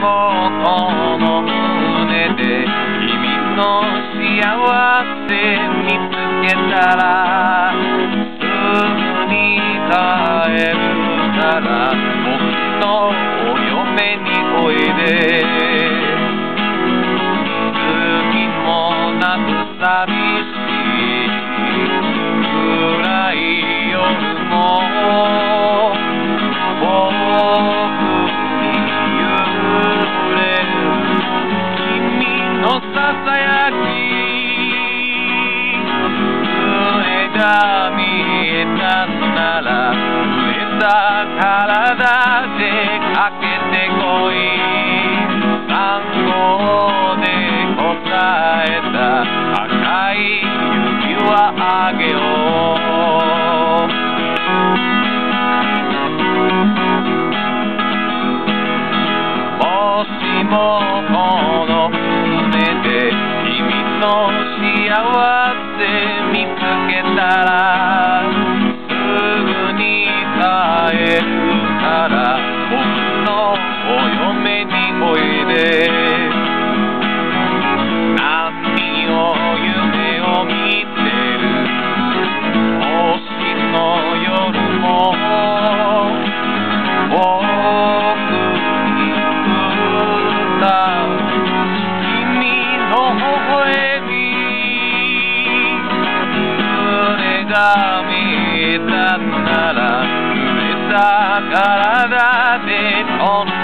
の胸で君の幸せ見つけたらすぐに帰るから僕のお嫁においで。月もなく寂体でかけてこい単語で答えた赤い指輪あげようもしもこの船で君の幸せ見つけたらが見えたなら濡れた体で飛ん